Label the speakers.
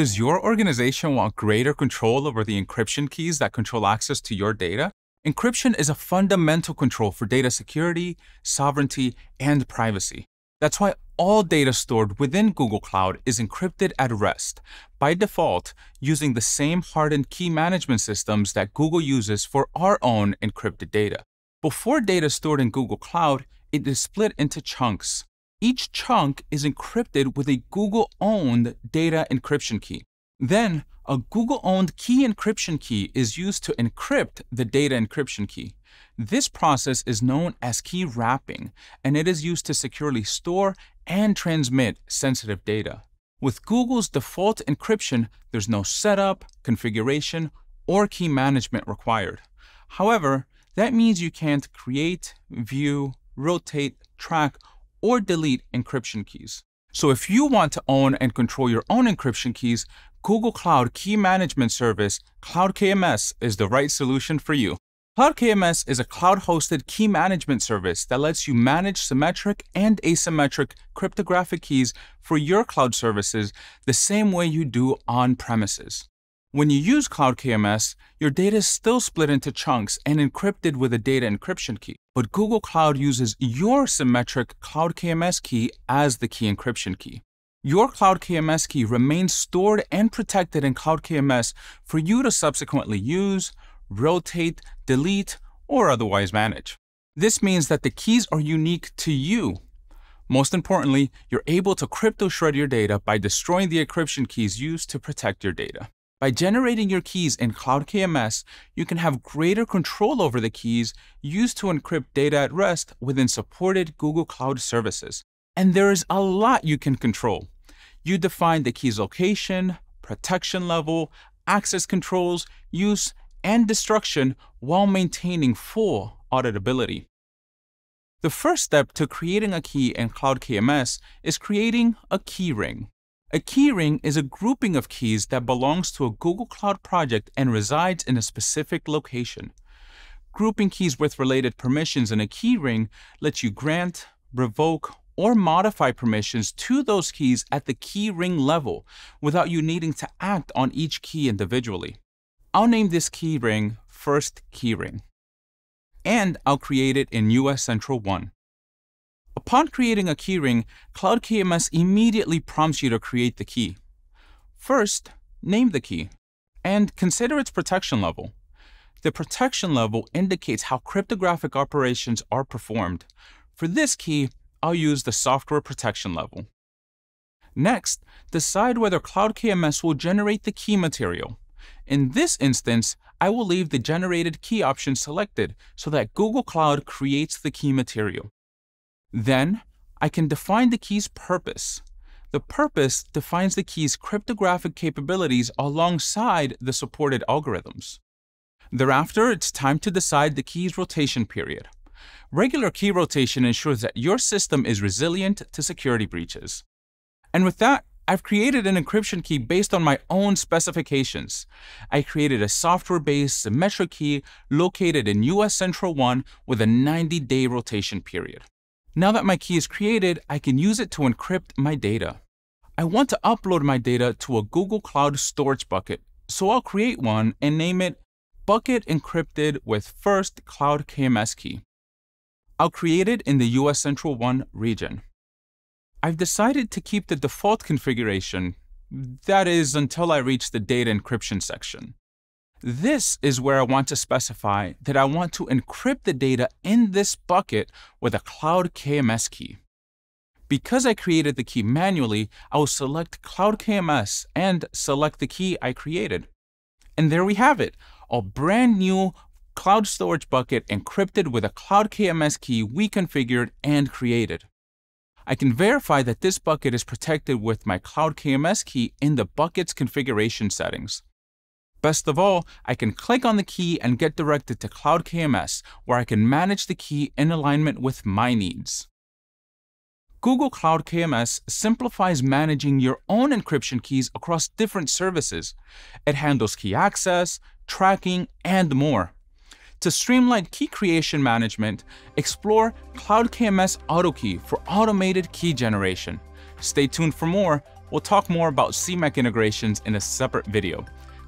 Speaker 1: Does your organization want greater control over the encryption keys that control access to your data? Encryption is a fundamental control for data security, sovereignty, and privacy. That's why all data stored within Google Cloud is encrypted at rest, by default, using the same hardened key management systems that Google uses for our own encrypted data. Before data stored in Google Cloud, it is split into chunks. Each chunk is encrypted with a Google owned data encryption key. Then, a Google owned key encryption key is used to encrypt the data encryption key. This process is known as key wrapping, and it is used to securely store and transmit sensitive data. With Google's default encryption, there's no setup, configuration, or key management required. However, that means you can't create, view, rotate, track, or delete encryption keys. So if you want to own and control your own encryption keys, Google Cloud Key Management Service, Cloud KMS, is the right solution for you. Cloud KMS is a cloud hosted key management service that lets you manage symmetric and asymmetric cryptographic keys for your cloud services the same way you do on premises. When you use Cloud KMS, your data is still split into chunks and encrypted with a data encryption key, but Google Cloud uses your symmetric Cloud KMS key as the key encryption key. Your Cloud KMS key remains stored and protected in Cloud KMS for you to subsequently use, rotate, delete, or otherwise manage. This means that the keys are unique to you. Most importantly, you're able to crypto shred your data by destroying the encryption keys used to protect your data. By generating your keys in Cloud KMS, you can have greater control over the keys used to encrypt data at rest within supported Google Cloud services. And there is a lot you can control. You define the key's location, protection level, access controls, use, and destruction while maintaining full auditability. The first step to creating a key in Cloud KMS is creating a key ring. A keyring is a grouping of keys that belongs to a Google Cloud project and resides in a specific location. Grouping keys with related permissions in a keyring lets you grant, revoke, or modify permissions to those keys at the keyring level without you needing to act on each key individually. I'll name this keyring First Keyring, and I'll create it in US Central 1. Upon creating a keyring, Cloud KMS immediately prompts you to create the key. First, name the key, and consider its protection level. The protection level indicates how cryptographic operations are performed. For this key, I'll use the software protection level. Next, decide whether Cloud KMS will generate the key material. In this instance, I will leave the generated key option selected so that Google Cloud creates the key material. Then, I can define the key's purpose. The purpose defines the key's cryptographic capabilities alongside the supported algorithms. Thereafter, it's time to decide the key's rotation period. Regular key rotation ensures that your system is resilient to security breaches. And with that, I've created an encryption key based on my own specifications. I created a software-based symmetric key located in US Central 1 with a 90-day rotation period. Now that my key is created, I can use it to encrypt my data. I want to upload my data to a Google Cloud storage bucket, so I'll create one and name it Bucket Encrypted with First Cloud KMS Key. I'll create it in the US Central 1 region. I've decided to keep the default configuration, that is, until I reach the data encryption section. This is where I want to specify that I want to encrypt the data in this bucket with a Cloud KMS key. Because I created the key manually, I will select Cloud KMS and select the key I created. And there we have it, a brand new cloud storage bucket encrypted with a Cloud KMS key we configured and created. I can verify that this bucket is protected with my Cloud KMS key in the bucket's configuration settings. Best of all, I can click on the key and get directed to Cloud KMS, where I can manage the key in alignment with my needs. Google Cloud KMS simplifies managing your own encryption keys across different services. It handles key access, tracking, and more. To streamline key creation management, explore Cloud KMS AutoKey for automated key generation. Stay tuned for more. We'll talk more about CMEK integrations in a separate video.